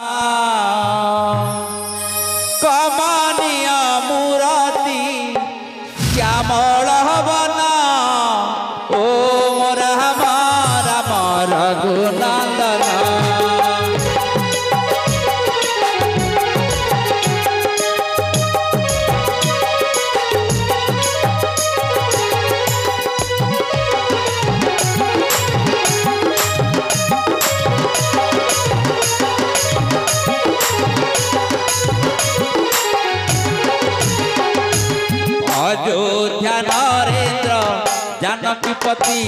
Ah. ଜନକପତି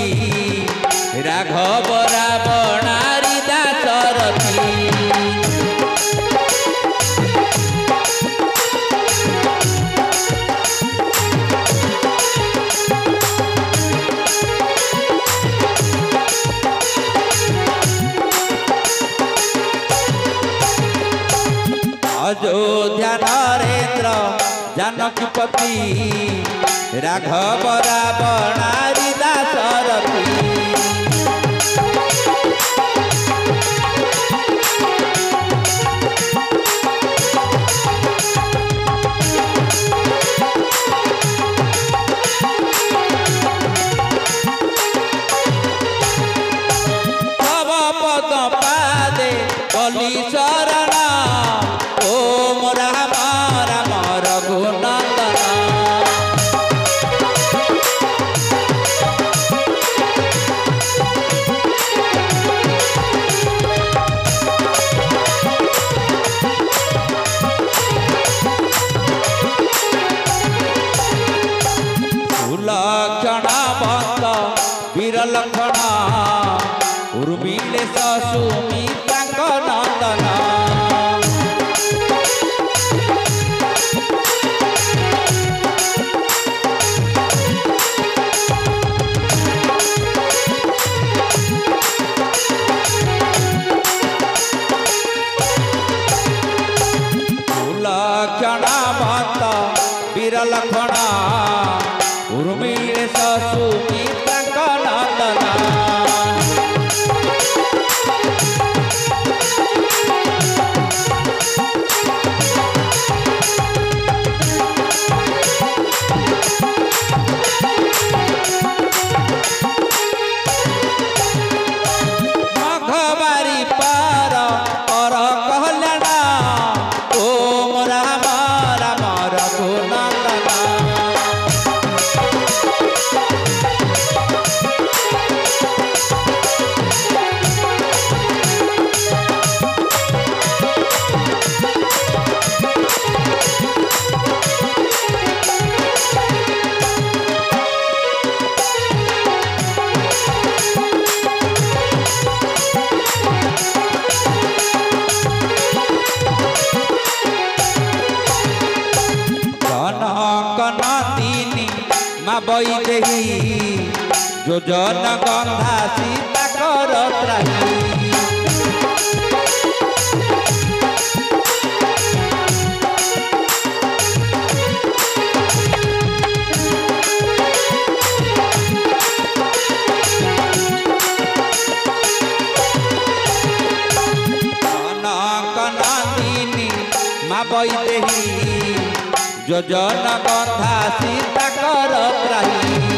ରାଘବ ରାବଣାରୀ ଦାସରଥୀ ଅଯୋଧ୍ୟା ନରେନ୍ଦ୍ର ଜାନକୀପତି ରାଘବ ରାବଣାରୀ चढ़ा बांधा वीर लखना उर्मिले सासू मीर সুজন গন্ধা সীতা কর ত্রাহি বৈদেহী যোজন গন্ধা সীতা কর ত্রাহি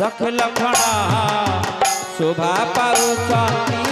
दख लखना शोभा पाऊ स्वामी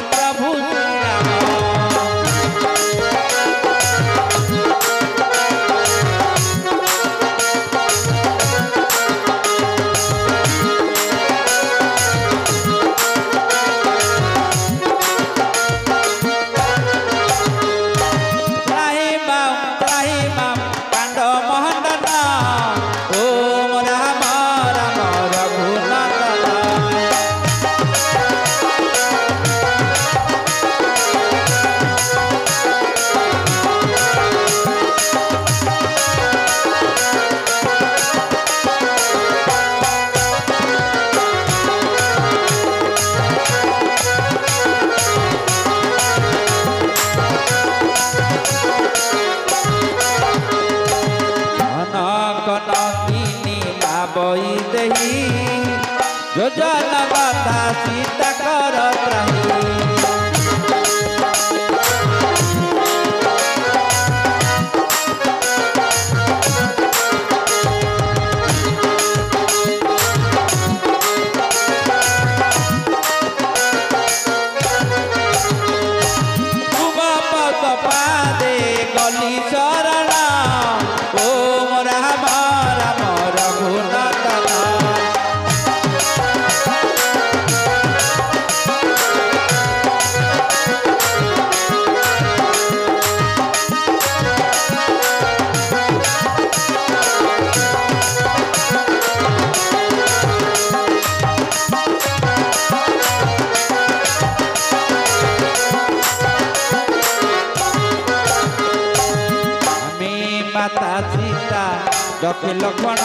ଲକ୍ଷ ଲକ୍ଷ୍ମଣ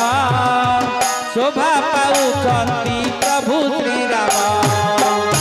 ଶୋଭା ପାଉଛନ୍ତି ପ୍ରଭୁ ଶ୍ରୀରାମ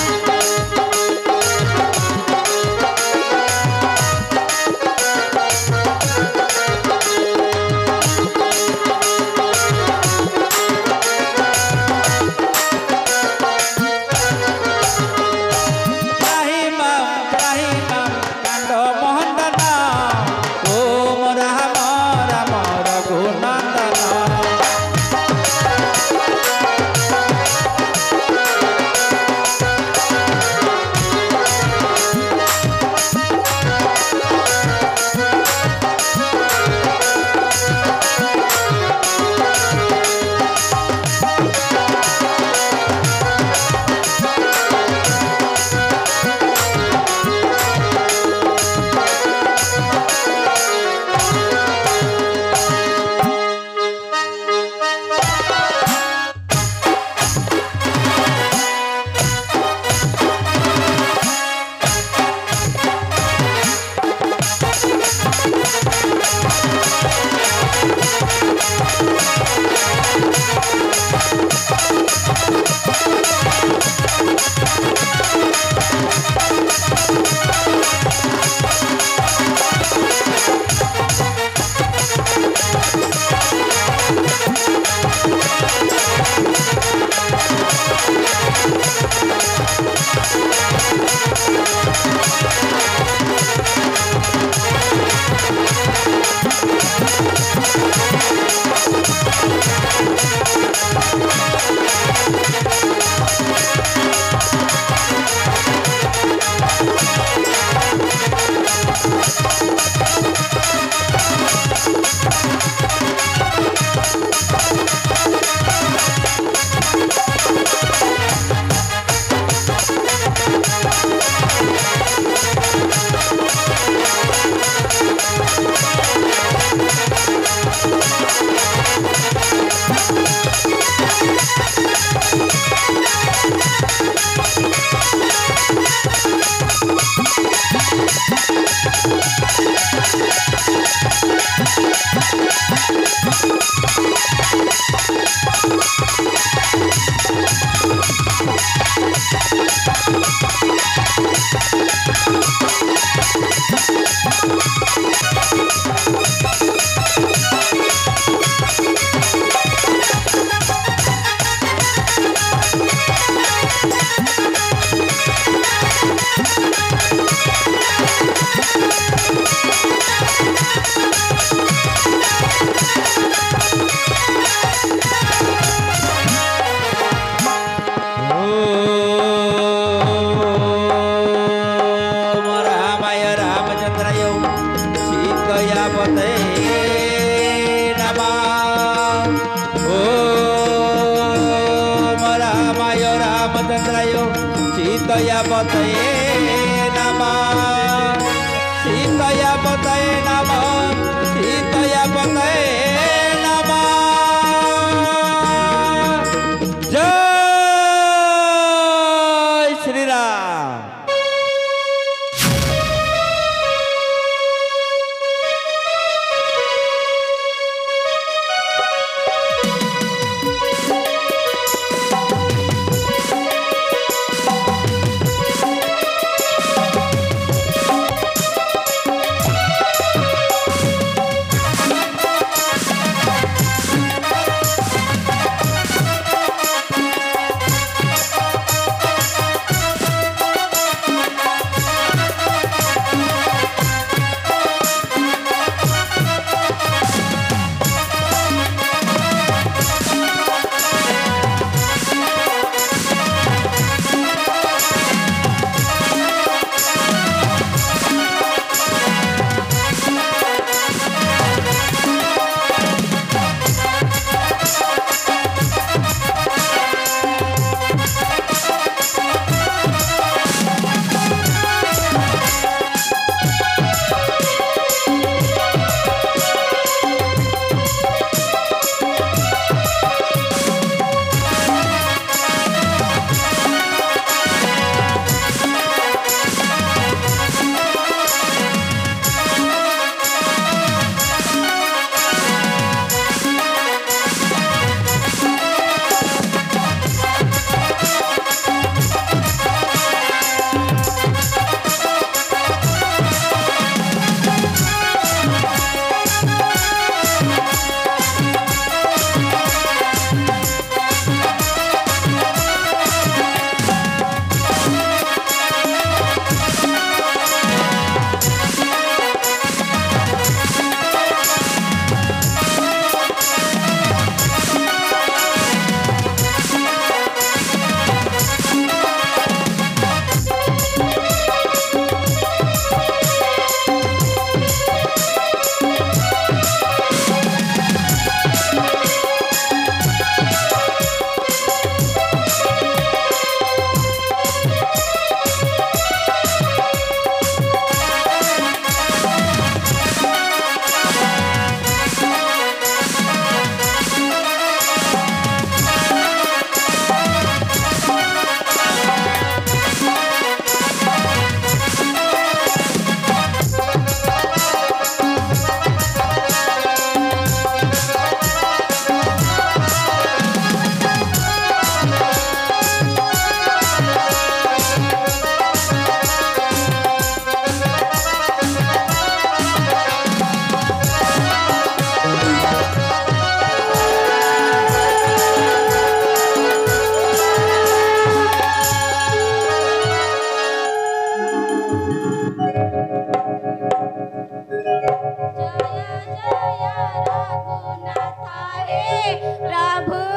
हे प्रभु